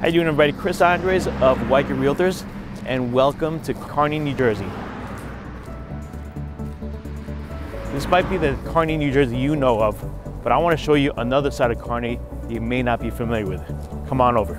How you doing everybody? Chris Andres of Weichert Realtors and welcome to Kearny, New Jersey. This might be the Kearny, New Jersey you know of, but I want to show you another side of Kearny you may not be familiar with. Come on over.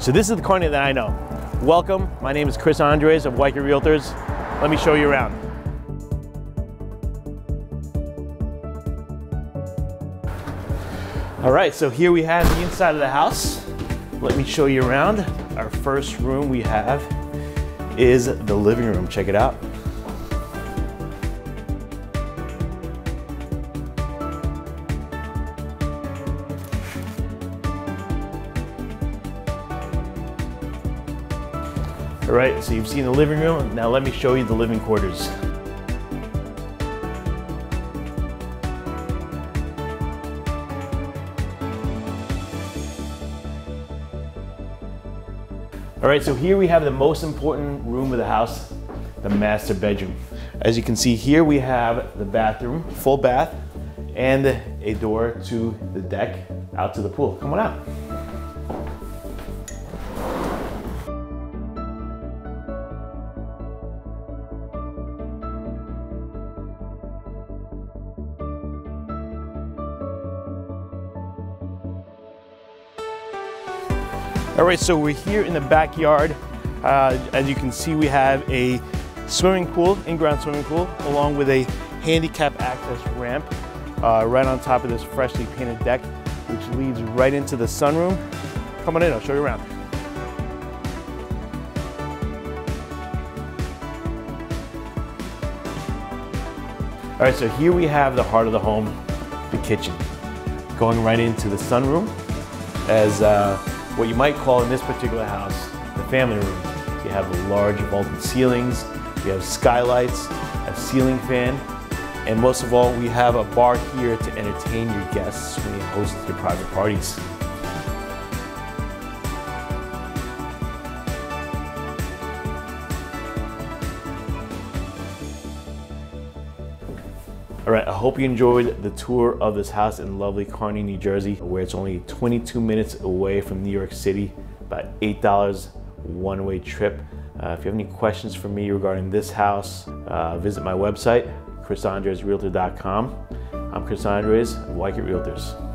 So this is the Kearny that I know. Welcome, my name is Chris Andres of Weichert Realtors. Let me show you around. All right, so here we have the inside of the house. Let me show you around. Our first room we have is the living room. Check it out. All right, so you've seen the living room. Now let me show you the living quarters. All right, so here we have the most important room of the house, the master bedroom. As you can see here, we have the bathroom, full bath, and a door to the deck out to the pool. Come on out. All right, so we're here in the backyard. Uh, as you can see, we have a swimming pool, in-ground swimming pool, along with a handicap access ramp uh, right on top of this freshly painted deck, which leads right into the sunroom. Come on in, I'll show you around. All right, so here we have the heart of the home, the kitchen. Going right into the sunroom as uh, what you might call in this particular house, the family room. You have large vaulted ceilings, you have skylights, a ceiling fan, and most of all, we have a bar here to entertain your guests when you host your private parties. All right, I hope you enjoyed the tour of this house in lovely Kearny, New Jersey, where it's only 22 minutes away from New York City, about $8 one-way trip. Uh, if you have any questions for me regarding this house, uh, visit my website, chrisandresrealtor.com. I'm Chris Andres of Weichert Realtors.